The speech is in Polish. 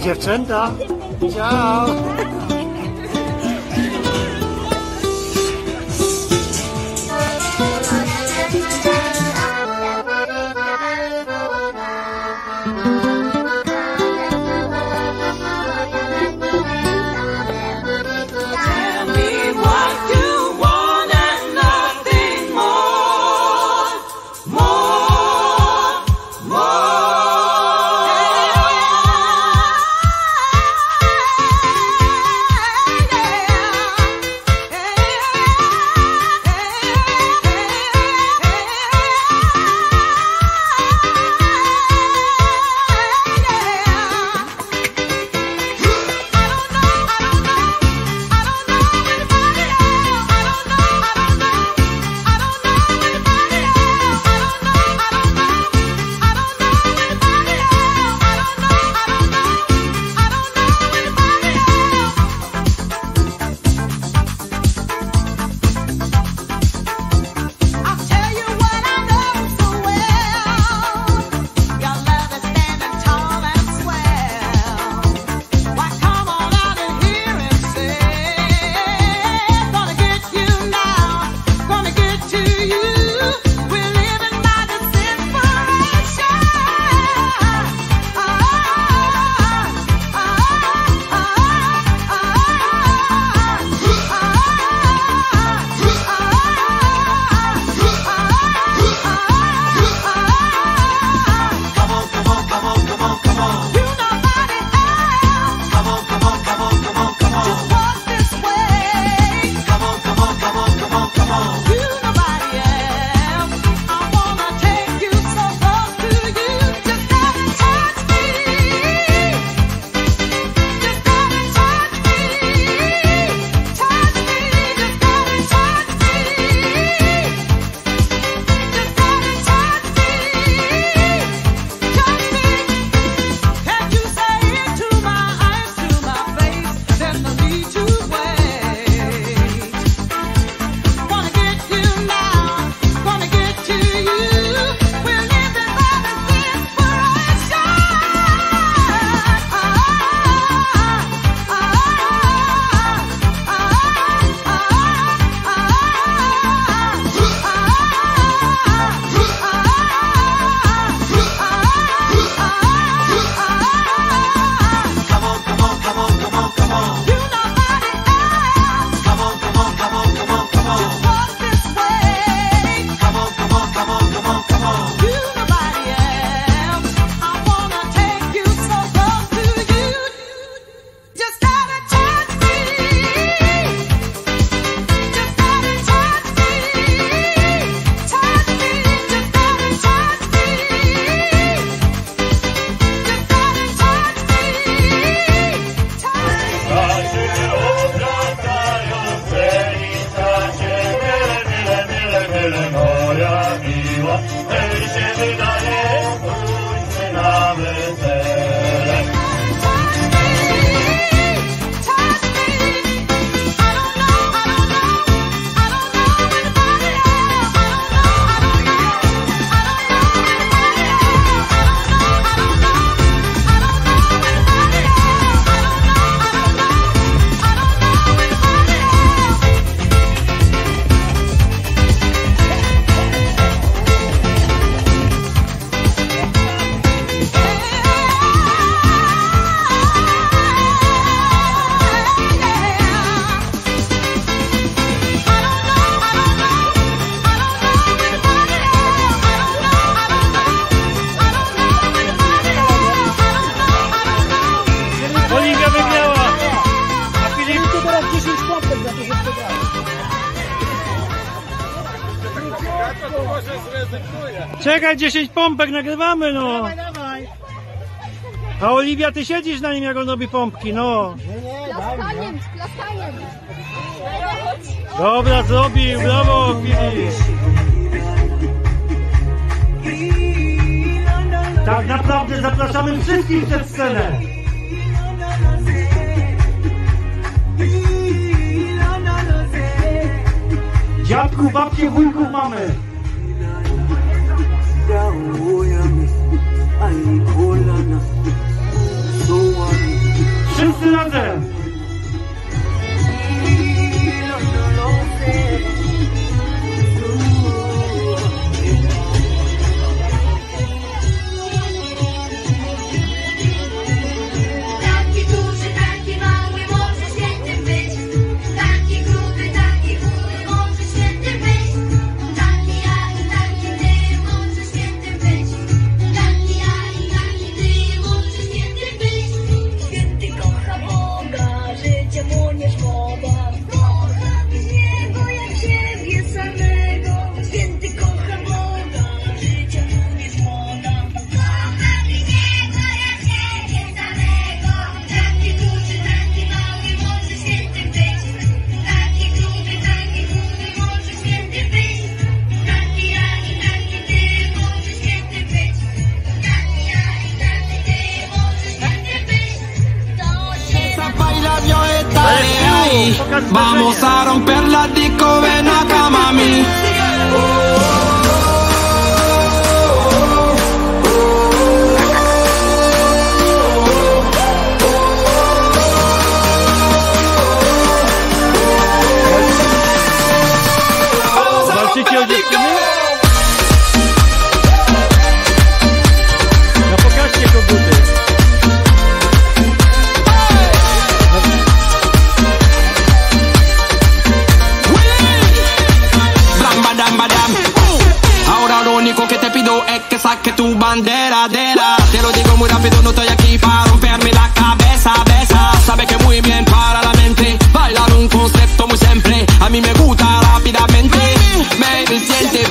切，真的。你好。Czekaj, 10 pompek nagrywamy, no. A Oliwia, ty siedzisz na nim, jak on robi pompki, no. Klaskaniem, klaskaniem. Dobra, zrobił, brawo, Tak naprawdę zapraszamy wszystkich przed scenę. dziadków, babcie, wujków mamy. Vamos a romper la disco, ven acá mami. cadera. Te lo digo muy rápido, no estoy aquí para romperme la cabeza, besa. Sabe que muy bien para la mente Bailar un concepto muy simple. A mí me gusta rápidamente Baby, siente